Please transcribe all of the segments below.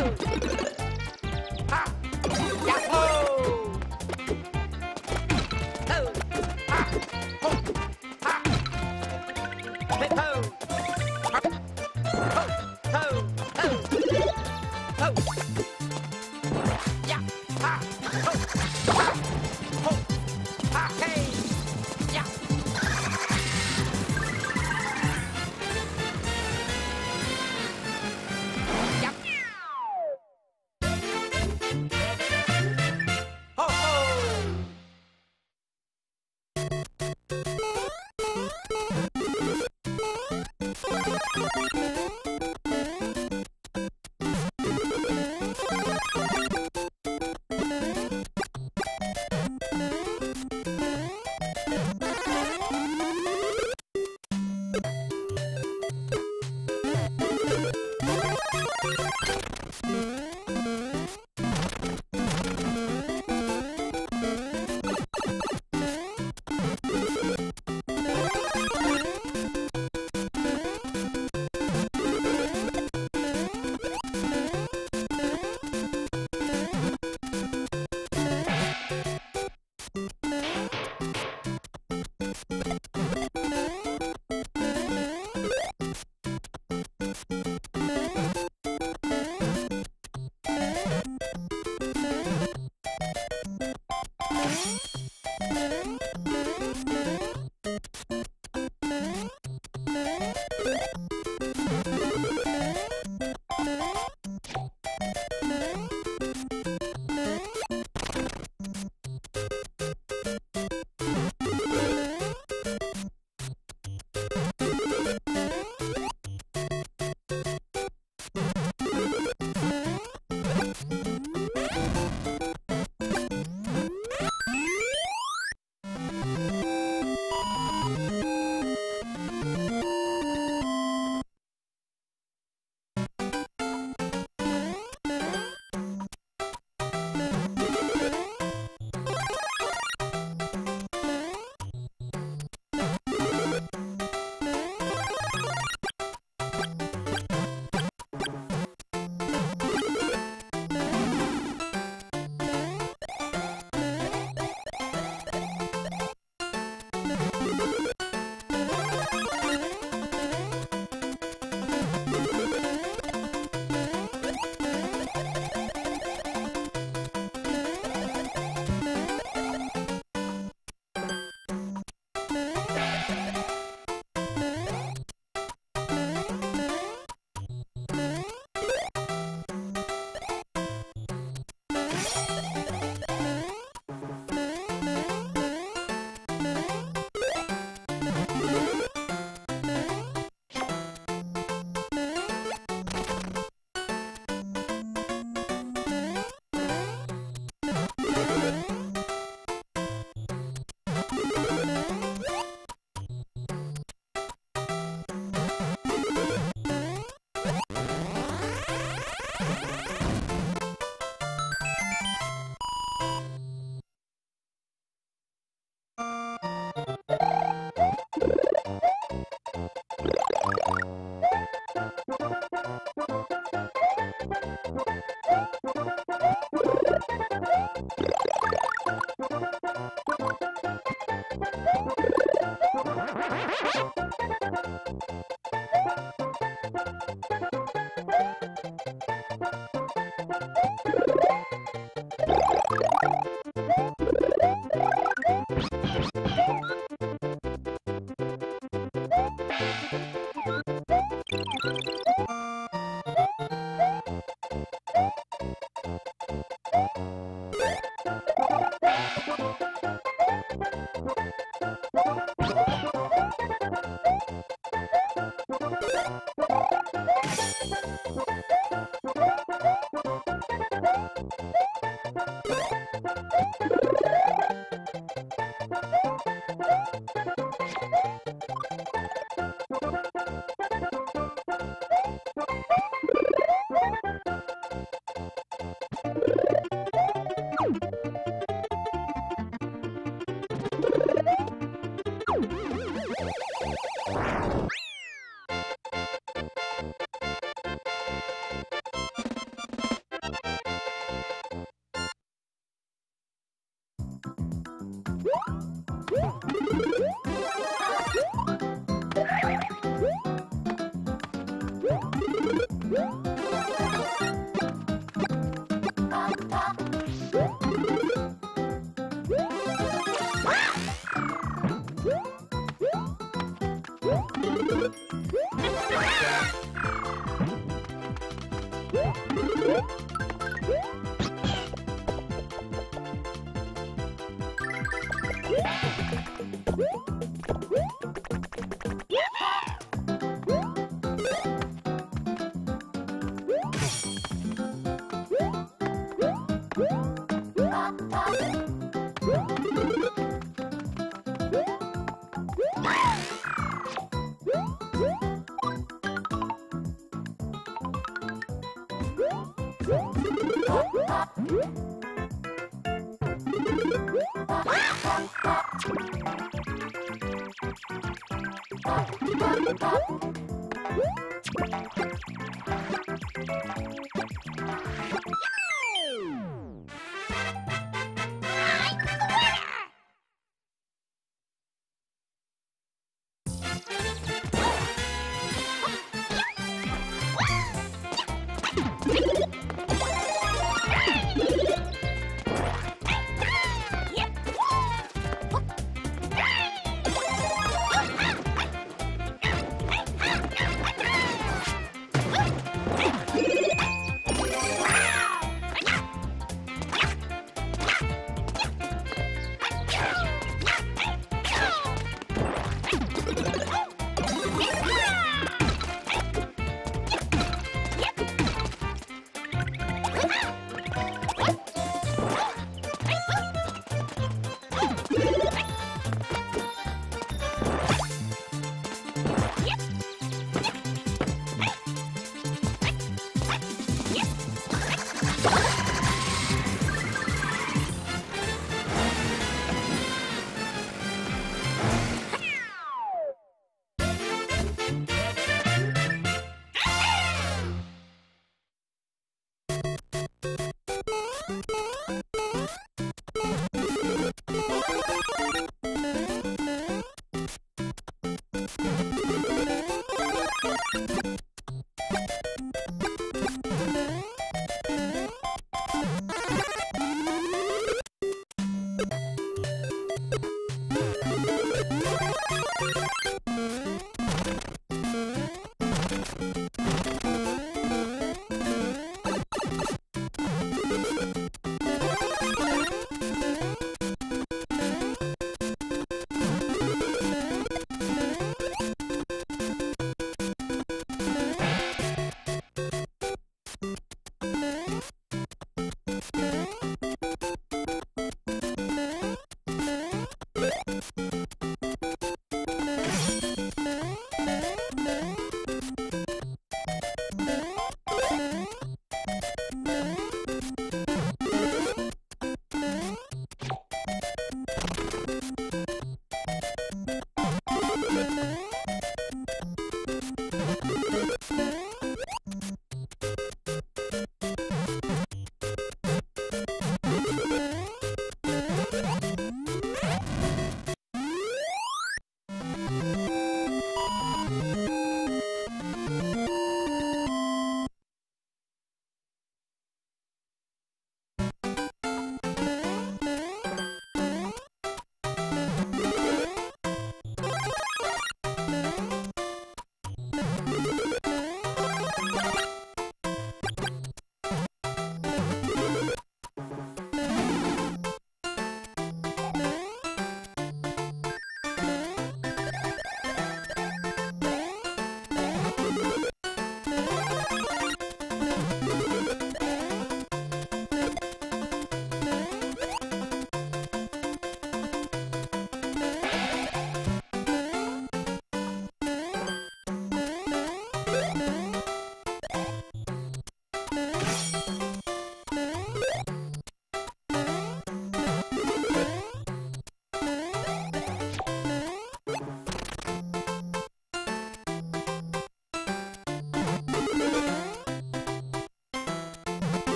Oh!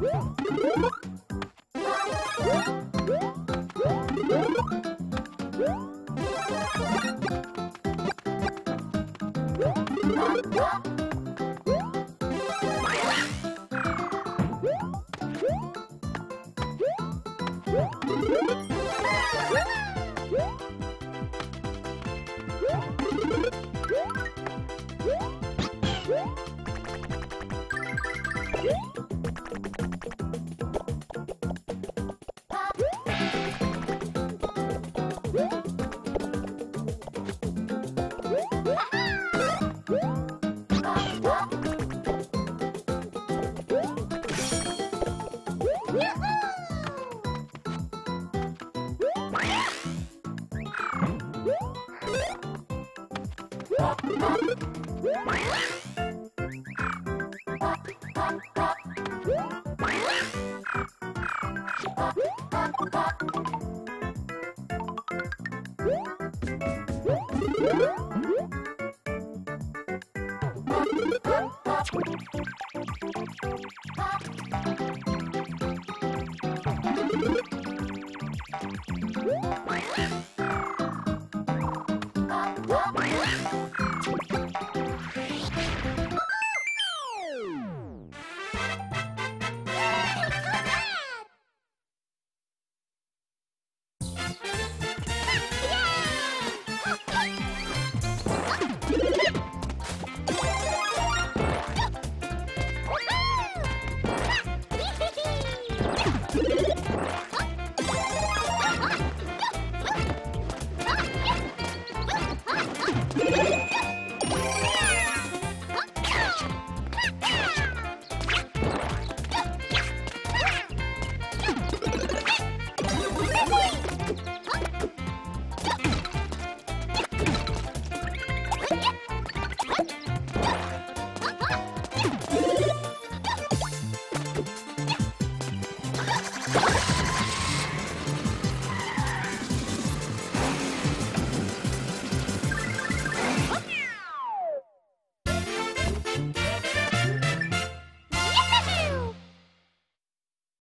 Woo! What?